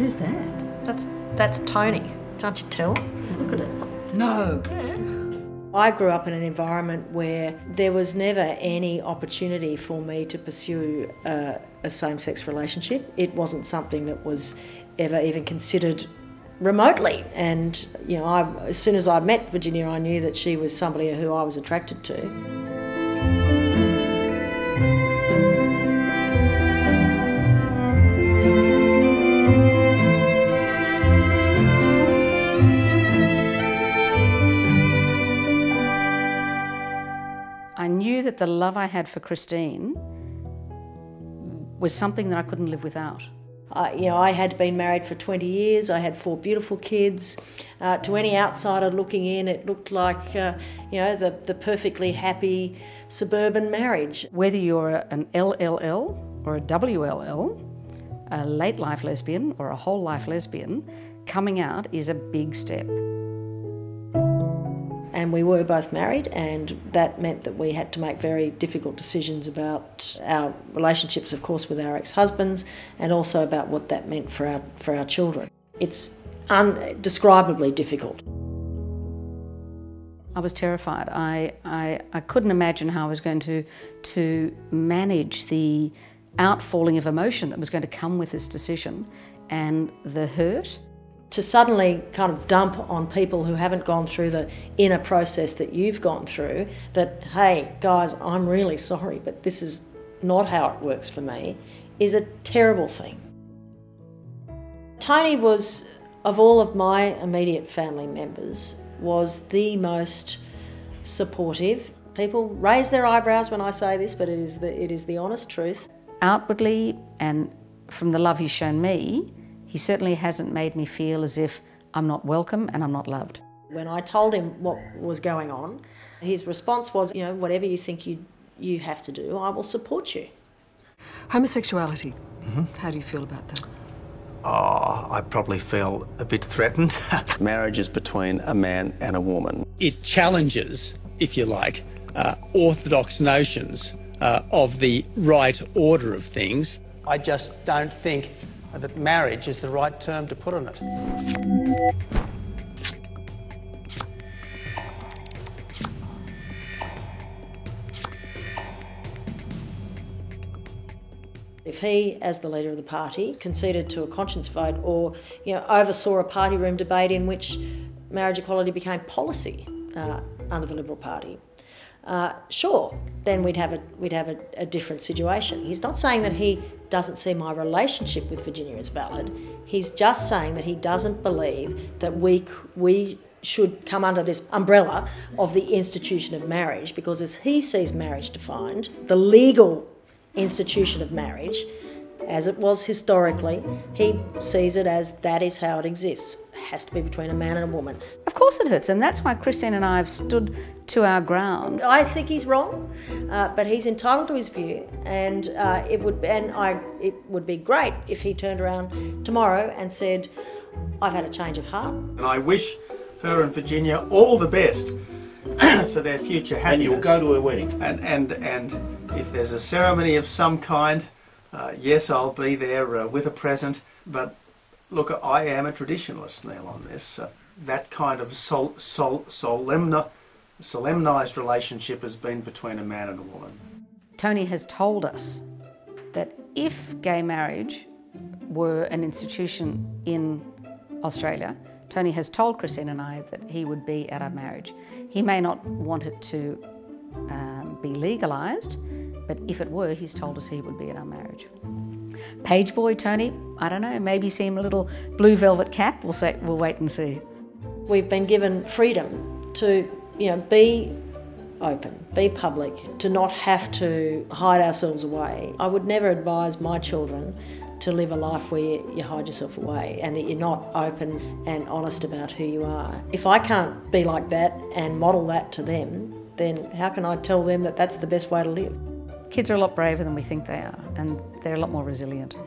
Who's that? That's that's Tony. Can't you tell? Look at it. No. I grew up in an environment where there was never any opportunity for me to pursue a, a same sex relationship. It wasn't something that was ever even considered remotely. And, you know, I, as soon as I met Virginia, I knew that she was somebody who I was attracted to. The love I had for Christine was something that I couldn't live without. I, you know, I had been married for 20 years. I had four beautiful kids. Uh, to any outsider looking in, it looked like, uh, you know, the, the perfectly happy suburban marriage. Whether you're an LLL or a WLL, a late life lesbian or a whole life lesbian, coming out is a big step. And we were both married, and that meant that we had to make very difficult decisions about our relationships, of course, with our ex husbands, and also about what that meant for our, for our children. It's undescribably difficult. I was terrified. I, I, I couldn't imagine how I was going to, to manage the outfalling of emotion that was going to come with this decision and the hurt. To suddenly kind of dump on people who haven't gone through the inner process that you've gone through, that, hey, guys, I'm really sorry, but this is not how it works for me, is a terrible thing. Tony was, of all of my immediate family members, was the most supportive. People raise their eyebrows when I say this, but it is the, it is the honest truth. Outwardly, and from the love he's shown me, he certainly hasn't made me feel as if I'm not welcome and I'm not loved. When I told him what was going on, his response was, you know, whatever you think you, you have to do, I will support you. Homosexuality. How do you feel about that? Oh, I probably feel a bit threatened. Marriage is between a man and a woman. it challenges, if you like, uh, orthodox notions uh, of the right order of things. I just don't think that marriage is the right term to put on it. If he, as the leader of the party, conceded to a conscience vote or you know, oversaw a party room debate in which marriage equality became policy uh, under the Liberal Party, uh, sure, then we'd have, a, we'd have a, a different situation. He's not saying that he doesn't see my relationship with Virginia as valid. He's just saying that he doesn't believe that we, we should come under this umbrella of the institution of marriage because, as he sees marriage defined, the legal institution of marriage, as it was historically, he sees it as that is how it exists. It has to be between a man and a woman. Of course it hurts, and that's why Christine and I have stood to our ground. I think he's wrong, uh, but he's entitled to his view, and uh, it would and I it would be great if he turned around tomorrow and said, "I've had a change of heart." And I wish her and Virginia all the best for their future happiness. And you'll go to her wedding. And and and if there's a ceremony of some kind, uh, yes, I'll be there uh, with a present. But look, I am a traditionalist, Neil, on this. Uh, that kind of sol- sol- solemn- solemnised relationship has been between a man and a woman. Tony has told us that if gay marriage were an institution in Australia, Tony has told Christine and I that he would be at our marriage. He may not want it to um, be legalised, but if it were, he's told us he would be at our marriage. Page boy Tony, I don't know, maybe see him a little blue velvet cap. We'll say, we'll wait and see. We've been given freedom to, you know, be open, be public, to not have to hide ourselves away. I would never advise my children to live a life where you, hide yourself away and that you're not open and honest about who you are. If I can't be like that and model that to them, then how can I tell them that that's the best way to live? Kids are a lot braver than we think they are, and they're a lot more resilient.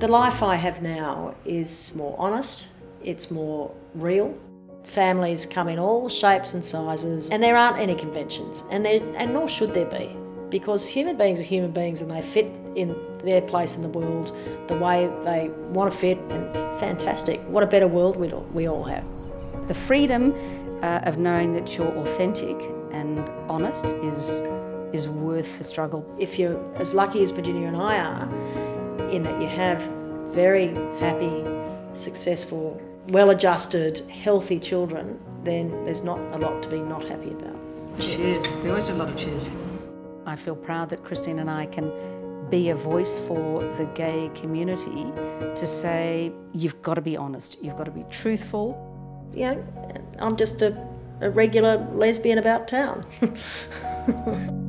The life I have now is more honest, it's more real. Families come in all shapes and sizes, and there aren't any conventions, and, there, and nor should there be. because human beings are human beings and they fit in their place in the world the way they want to fit, and fantastic. What a better world we all, we all have. The freedom uh, of knowing that you're authentic and honest is, is worth the struggle. If you're as lucky as Virginia and I are, in that you have very happy, successful, well adjusted, healthy children, then there's not a lot to be not happy about. Cheers. We always do a lot of cheers. I feel proud that Christine and I can be a voice for the gay community to say, you've got to be honest, you've got to be truthful. You know, I'm just a, a regular lesbian about town.